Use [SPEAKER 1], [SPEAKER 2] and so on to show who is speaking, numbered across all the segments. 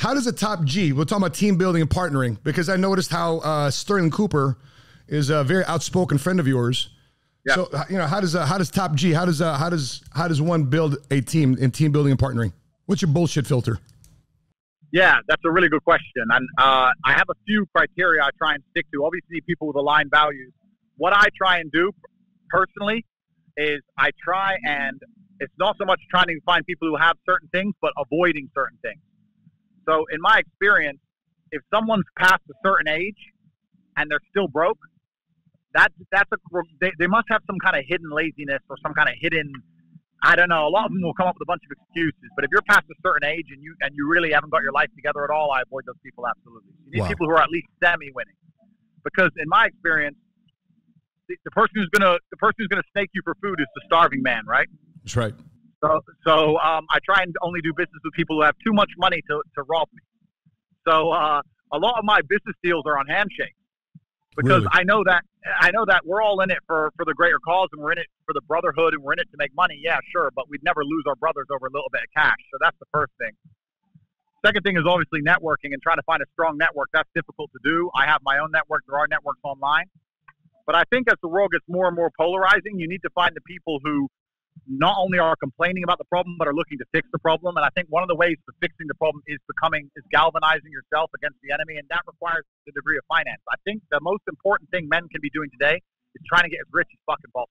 [SPEAKER 1] how does a top G? We're talking about team building and partnering because I noticed how uh, Sterling Cooper is a very outspoken friend of yours.
[SPEAKER 2] Yeah.
[SPEAKER 1] So you know how does uh, how does top G how does uh, how does how does one build a team in team building and partnering? What's your bullshit filter?
[SPEAKER 2] Yeah, that's a really good question. And uh, I have a few criteria I try and stick to. Obviously, people with aligned values. What I try and do personally is I try and it's not so much trying to find people who have certain things, but avoiding certain things. So, in my experience, if someone's past a certain age and they're still broke, that that's a they, they must have some kind of hidden laziness or some kind of hidden I don't know. A lot of them will come up with a bunch of excuses, but if you're past a certain age and you and you really haven't got your life together at all, I avoid those people absolutely. You need
[SPEAKER 1] Wow.
[SPEAKER 2] people who are at least semi-winning, because in my experience, the, the person who's gonna the person who's gonna snake you for food is the starving man, right?
[SPEAKER 1] That's right.
[SPEAKER 2] So so um, I try and only do business with people who have too much money to to rob me. So uh, a lot of my business deals are on handshake because
[SPEAKER 1] Really?
[SPEAKER 2] I know that I know that we're all in it for for the greater cause and we're in it for the brotherhood and we're in it to make money. Yeah, sure, but we'd never lose our brothers over a little bit of cash. So that's the first thing. Second thing is obviously networking and trying to find a strong network. That's difficult to do. I have my own network. There are networks online. But I think as the world gets more and more polarizing, you need to find the people who not only are complaining about the problem, but are looking to fix the problem. And I think one of the ways to fixing the problem is becoming, is galvanizing yourself against the enemy. And that requires the degree of finance. I think the most important thing men can be doing today is trying to get as rich as fucking possible.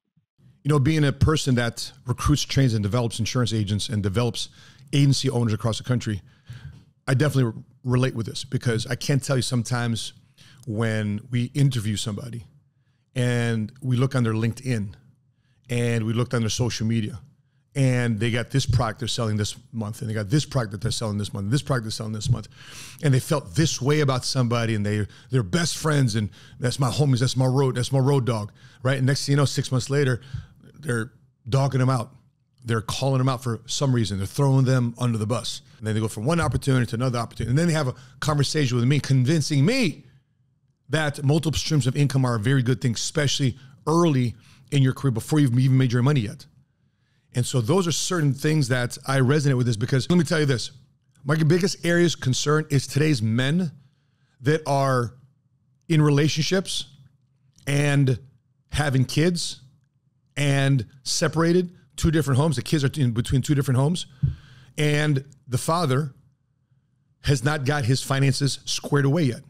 [SPEAKER 1] You know, being a person that recruits, trains, and develops insurance agents and develops agency owners across the country, I definitely r- relate with this because I can't tell you sometimes when we interview somebody and we look on their LinkedIn and we looked on their social media. And they got this product they're selling this month and they got this product that they're selling this month this product they're selling this month. And they felt this way about somebody and they they're best friends and that's my homies that's my road that's my road dog right? And next thing you know six months later they're dogging them out. They're calling them out for some reason. They're throwing them under the bus. And then they go from one opportunity to another opportunity. And then they have a conversation with me convincing me that multiple streams of income are a very good thing, especially early in your career before you've even made your money yet. And so those are certain things that I resonate with this because let me tell you this. My biggest areas of concern is today's men that are in relationships and having kids and separated, two different homes. The kids are in between two different homes. And the father has not got his finances squared away yet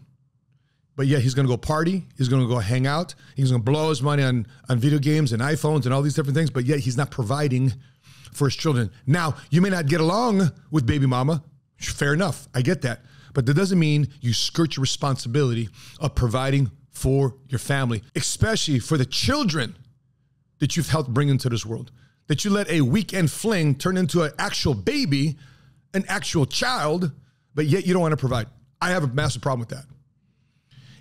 [SPEAKER 1] but yeah, he's going to go party. He's going to go hang out. He's going to blow his money on on video games and iPhones and all these different things. But yet he's not providing for his children. Now you may not get along with baby mama. Fair enough, I get that. But that doesn't mean you skirt your responsibility of providing for your family, especially for the children that you've helped bring into this world. That you let a weekend fling turn into an actual baby, an actual child, but yet you don't want to provide. I have a massive problem with that.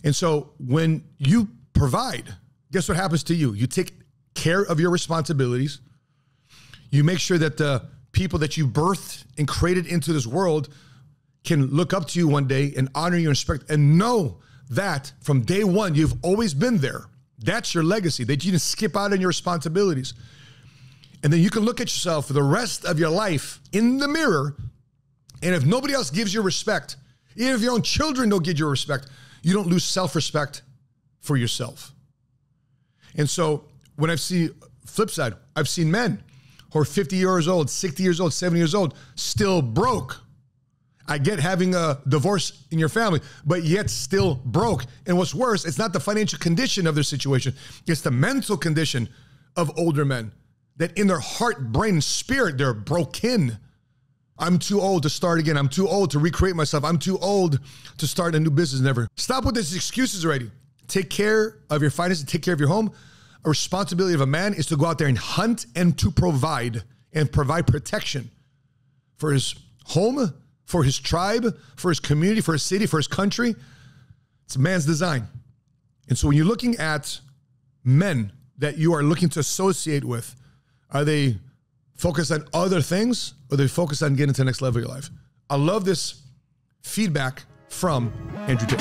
[SPEAKER 1] And so when you provide, guess what happens to you? You take care of your responsibilities. You make sure that the people that you birthed and created into this world can look up to you one day and honor you and respect and know that from day one you've always been there. That's your legacy. That you didn't skip out on your responsibilities. And then you can look at yourself for the rest of your life in the mirror. And if nobody else gives you respect, even if your own children don't give you respect, you don't lose self respect for yourself. And so when I've seen, flip side, I've seen men who are 50 years old, 60 years old, 70 years old, still broke. I get having a divorce in your family, but yet still broke. And what's worse, it's not the financial condition of their situation, it's the mental condition of older men that in their heart, brain, spirit, they're broken. I'm too old to start again. I'm too old to recreate myself. I'm too old to start a new business. Never. Stop with these excuses already. Take care of your finances, take care of your home. A responsibility of a man is to go out there and hunt and to provide and provide protection for his home, for his tribe, for his community, for his city, for his country. It's a man's design. And so when you're looking at men that you are looking to associate with, are they focus on other things or they focus on getting to the next level of your life. I love this feedback from Andrew Tate.